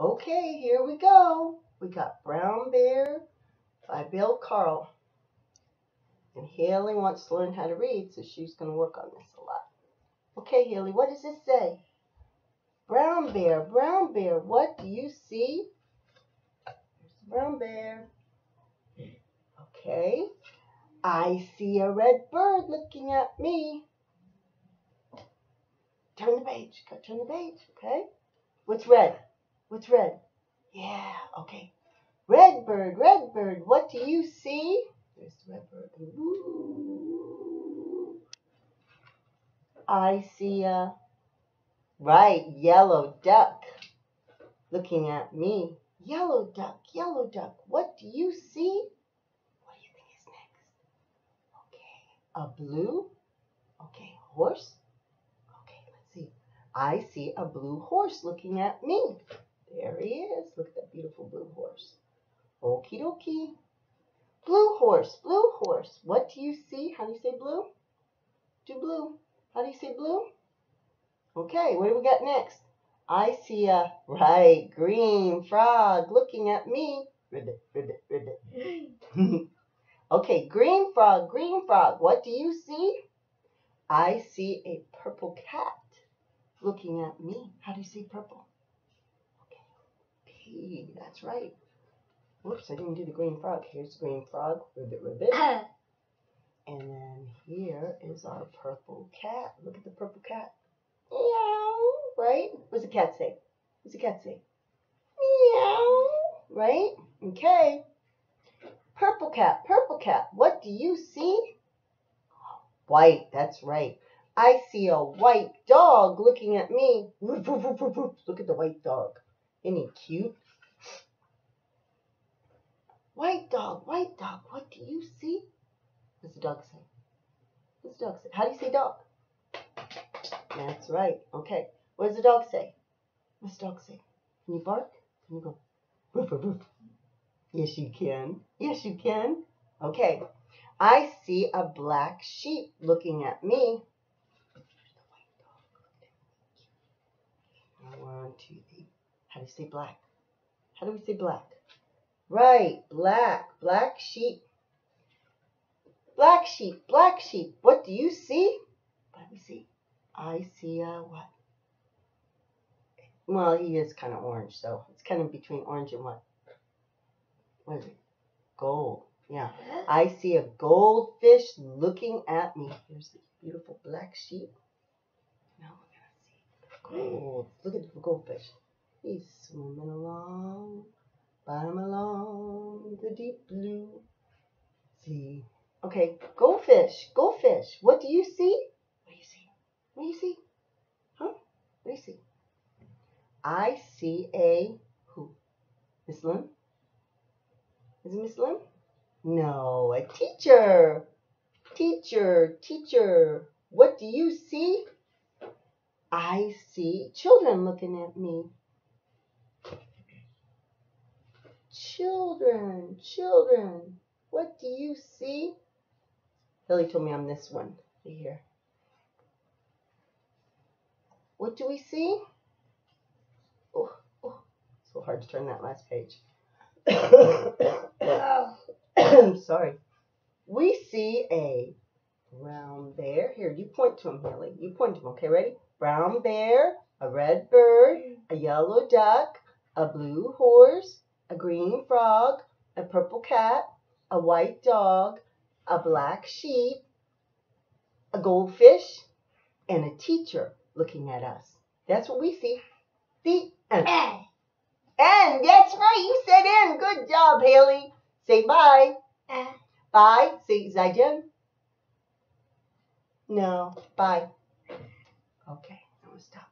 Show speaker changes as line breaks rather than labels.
Okay, here we go. We got Brown Bear by Bill Carle. And Hailee wants to learn how to read, so she's going to work on this a lot. Okay, Hailee, what does this say? Brown bear, brown bear, what do you see? There's the brown bear. Okay. I see a red bird looking at me. Turn the page. Go turn the page. Okay. What's red? What's red? Yeah. Okay. Red bird, red bird, what do you see? There's the red bird. Ooh. I see a right yellow duck looking at me. Yellow duck, yellow duck, what do you see? What do you think is next? Okay, a blue. Okay, horse. Okay, let's see. I see a blue horse looking at me. There he is. Look at that beautiful blue horse. Okie dokie. Blue horse, blue horse. What do you see? How do you say blue? Do blue. How do you say blue? Okay, what do we got next? I see a right green frog looking at me. Ribbit, ribbit, ribbit. okay, green frog, green frog. What do you see? I see a purple cat looking at me. How do you say purple? That's right. Whoops, I didn't do the green frog. Here's the green frog. Ribbit, ribbit. Uh-huh. And then here is our purple cat. Look at the purple cat. Meow. Right? What's the cat say? What's the cat say? Meow. Right? Okay. Purple cat, purple cat. What do you see? White. That's right. I see a white dog looking at me. Look at the white dog. Isn't he cute? White dog, white dog, what do you see? What's the dog say? What's the dog say? How do you say dog? That's right. Okay. What does the dog say? What's the dog say? Can you bark? Can you go woof woof woof? Yes, you can. Yes, you can. Okay. I see a black sheep looking at me. One, two, three. How do you say black? How do we say black? Right, black, black sheep. Black sheep, black sheep. What do you see? Let me see. I see a what? Well, he is kind of orange, so it's kind of between orange and what? What is it? Gold. Yeah. I see a goldfish looking at me. Here's the beautiful black sheep. Now we're going to see gold. Look at the goldfish. He's swimming along, bottom along the deep blue sea. Okay, goldfish, goldfish. What do you see? What do you see? What do you see? Huh? What do you see? I see a who? Miss Lim? Is it Miss Lim? No, a teacher. Teacher, teacher. What do you see? I see children looking at me. Children, children. What do you see? Billy told me I'm this one. Right here. What do we see? Oh, oh, so hard to turn that last page. I'm Sorry. We see a brown bear. Here, you point to him, Hailee. You point to him. Okay, ready? Brown bear, a red bird, a yellow duck, a blue horse, a green frog, a purple cat, a white dog, a black sheep, a goldfish, and a teacher looking at us. That's what we see. The end. And that's right, you said end. Good job, Hailee. Say bye. Bye. Say Zaijian. No, bye. Okay, I'm gonna stop.